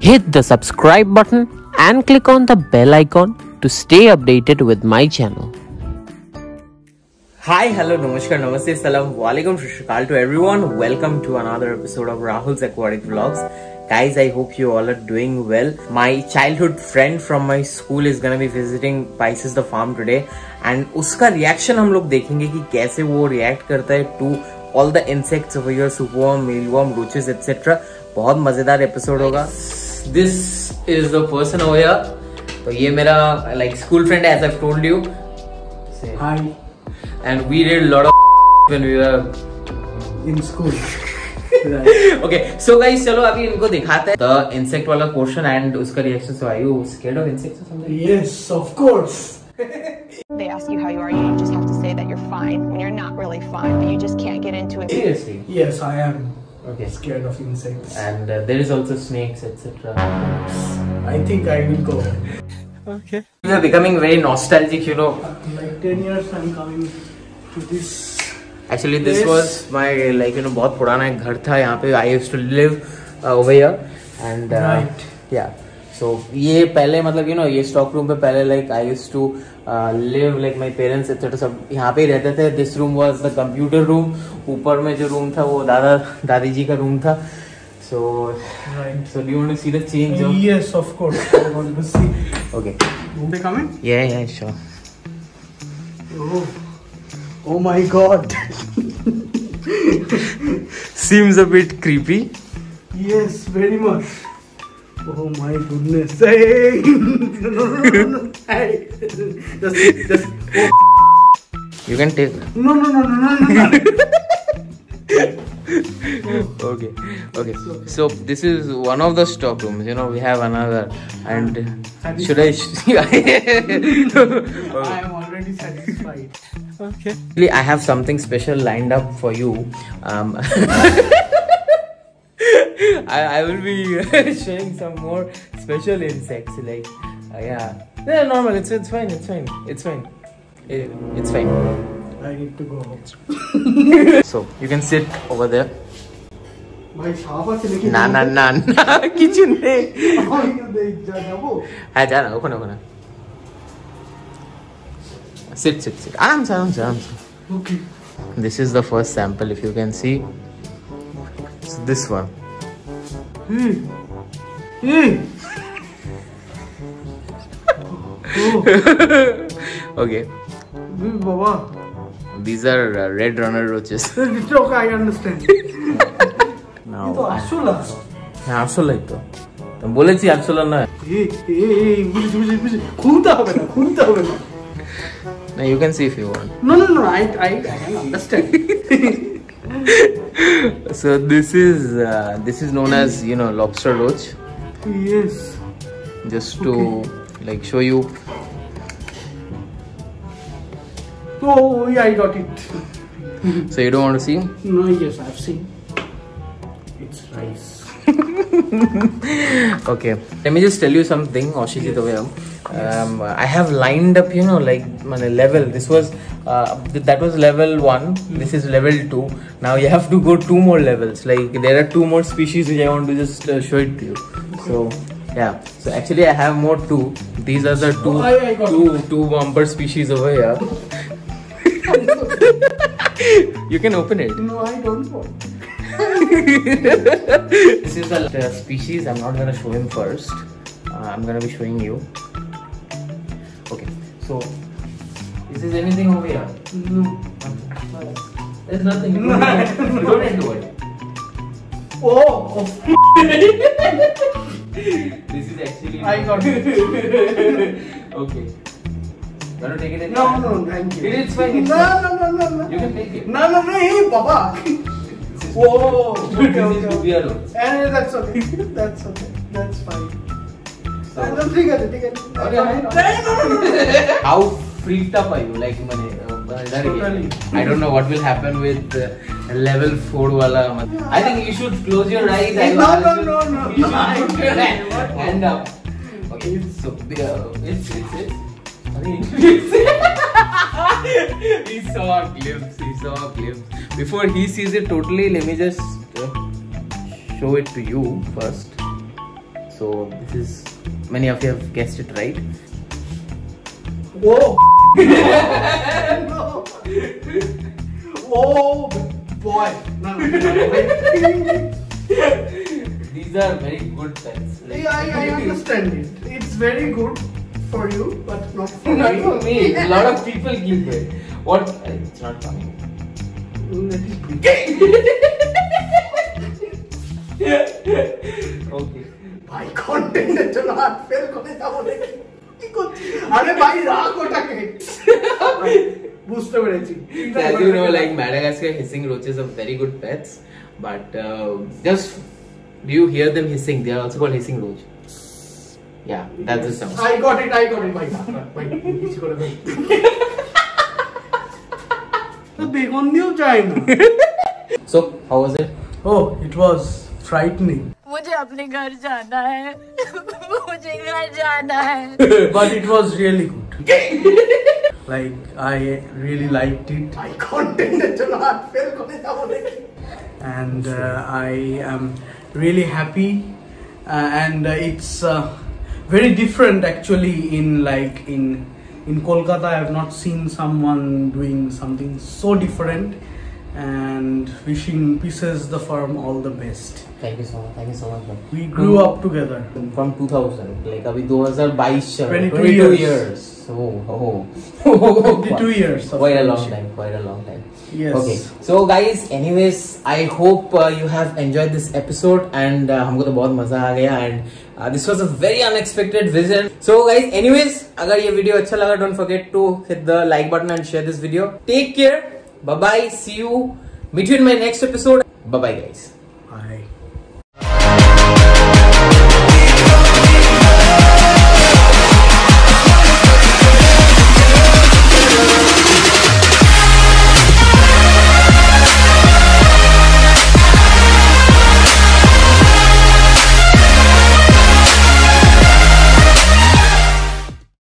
Hit the subscribe button and click on the bell icon to stay updated with my channel. Hi, hello, namaskar, namaste, salam, walaikum, shishikal to everyone. Welcome to another episode of Rahul's Aquatic Vlogs. Guys, I hope you all are doing well. My childhood friend from my school is gonna be visiting Pisces the farm today and उसका reaction हम लोग देखेंगे कि कैसे वो react करता है to all the insects over here, superworm, mealworm, roaches, etc. बहुत मजेदार एपिसोड होगा this is the person over here. तो ये मेरा like school friend as I've told you. Say Hi, and we did a lot of when we were in school. right. okay so guys चलो अभी इनको दिखाते हैं the insect वाला portion and उसका reaction so are you scared of insects or something Yes, of course. They ask you how you are, you just have to say that you're fine when you're not really fine, but you just can't get into it. seriously Yes, I am okay scared of insects. and uh, there is also snakes etc I think I will go. okay we are becoming very nostalgic you know Like 10 years I'm coming to this. actually this Yes. was my like you know बहुत पुराना एक घर था यहाँ पे I used to live uh, over here and uh, Right. yeah So ये पहले मतलब यू नो ये स्टॉक रूम पे पहले like I used to live like my parents etcetera सब यहाँ पे रहते थे। This room was the computer room ऊपर में जो रूम था वो दादा दादी जी का रूम था। So so do want see the course I want God seems a creepy yes very much Oh my goodness. Hey! no, no, no, no. Hey! Just, just. Oh. you can take No, no, no, no, no, no, no. okay okay so this is one of the stock rooms you know we have another and should i I am already satisfied. okay i have something special lined up for you um I, I will be showing some more special insects like uh, yeah yeah normal it's it's fine it's fine it's fine It- it's fine I need to go out. so you can sit over there ভাই সাপ আছে নাকি না না না না কিছু নেই আমি তো দেখ যা যাবো হ্যাঁ যা না ওখানে ওখানে sit sit sit আরামসে আরামসে আরামসে ওকে this is the first sample if you can see it's this one এই এই okay. বাবা। These are uh, red runner roaches. Okay I understand now কিন্তু আসলে হ্যাঁ আসলেই তো। বলেছি আসলে না এই এই এই বুঝি বুঝি বুঝি খুলতে হবে না খুলতে হবে না। No you can see if you want. No no I I I can understand so this is uh, this is known as you know lobster roach. Yes. Just to okay. like show you. Oh yeah i got it. So you don't want to see? No yes i've seen. It's rice. okay. Let me just tell you something Oshiji yes. Um, I have lined up you know like my level. This was uh, that was level 1 hmm. this is level 2 now you have to go two more levels. Like there are two more species which I want to just uh, show it to you. So yeah. So actually I have more two. These are the oh, two bumper species over here. You can open it. No I don't want this is the species. I'm not gonna show him first. Uh, I'm gonna be showing you. Okay, so is there anything over here? No. There's nothing. You don't into it. Oh! oh this is actually. I got it. okay. Gonna take it in? No, no, thank you. It's fine. No, no, no, no, no. You can take it. No, no, no, hey, Baba this. Whoa! Okay, okay, okay. And that's okay. That's okay. That's fine. একদম ঠিক আছে ঠিক আছে How freaked up are you? Like, totally. I don't know what will happen with uh, level 4 wala. I think you should close your eyes. No, no, no, no. You should put your hand up. Okay, so uh, it's, it's, it's. I mean, it's he saw a glimpse. He saw a glimpse. Before he sees it totally, let me just uh, show it to you first. So this is many of you have guessed it right. Whoa! no. Oh boy! No, no, no. These are very good pets. Yeah, I, I understand it. It's very good for you, but not for Not me. for me. A lot of people keep it. What? It's not funny. Let it be. Okay. ভাই কন্টেন্টের জন্য হাত fail করে যাবো নাকি কি করছিস আরে ভাই রাখ ওটাকে বুঝতে পেরেছি As you know, like Madagascar hissing roaches are very good pets, but uh, just do you hear them hissing? They are also called hissing roach. yeah, that's the sound. I got it, I got it. My God, my gonna be. The new China. So, how was it? Oh, it was frightening. but it was really good like I really liked it I contented चलो and uh, I am really happy uh, and uh, it's uh, very different actually in like in in Kolkata. I have not seen someone doing something so different and wishing Pisces the farm all the best. Thank you so much thank you so much bro. we grew from, up together. From 2000 like abhi 2022 22, 22 years. years. Oh oh, oh. 22 years quite a long time quite a long time. Yes. Okay. So guys anyways i hope uh, you have enjoyed this episode and uh, हमको तो बहुत मजा And, गया and this was a very unexpected vision so guys anyways अगर ये video अच्छा लगा don't forget to hit the like button and share this video take Bye bye. See you. In my next episode. Bye bye guys. Bye.